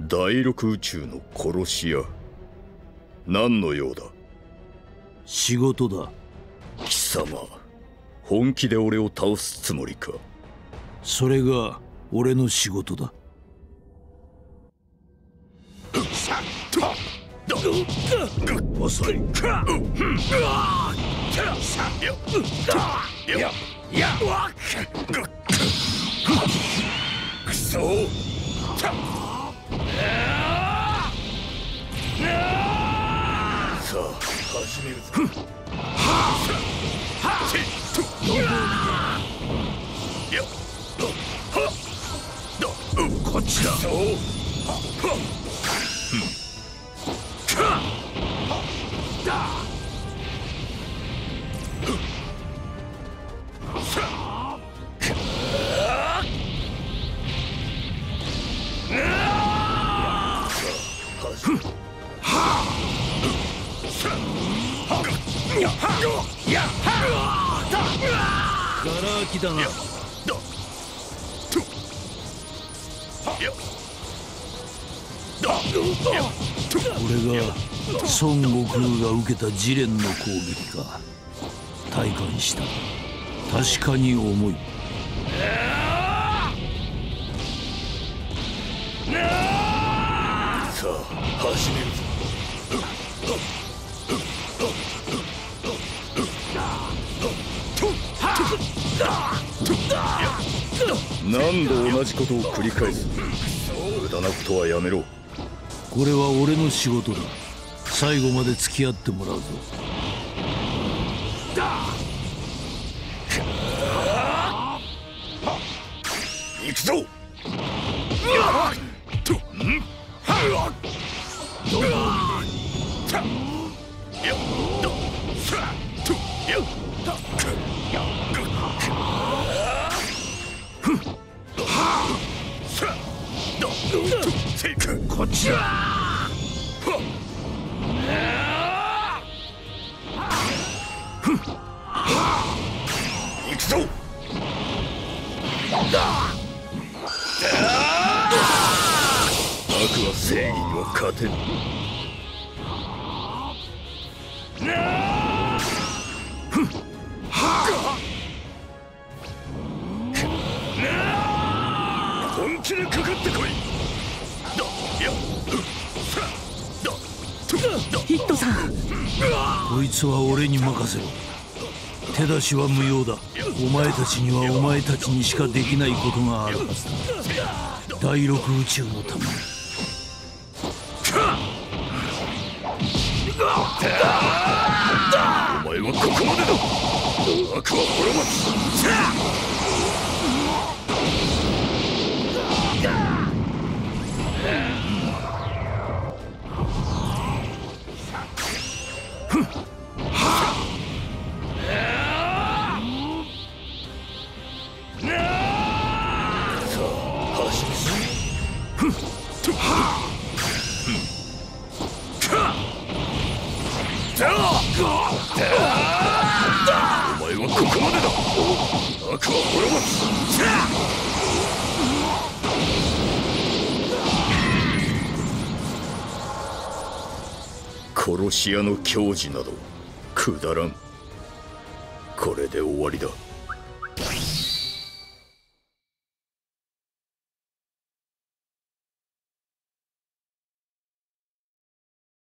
第六宇宙の殺し屋。何の用だ？仕事だ。貴様本気で俺を倒すつもりか？それが俺の仕事だ。遅いくそ始めるぞ。こっ。ちだガラ空きだなこれが孫悟空が受けた試練の攻撃か。体感した。確かに重い。さあ始めるぞ。何度同じことを繰り返す。無駄なことはやめろ。これは俺の仕事だ。最後まで付き合ってもらうぞ。行くぞ。こっ本気でかかってこい。ヒットさん。こいつは俺に任せろ。手出しは無用だ。お前たちにはお前たちにしかできないことがある。はずだ第六宇宙のため。にお前はここまでだ。悪は滅ぼす殺し屋の矜持などくだらん。これで終わりだ。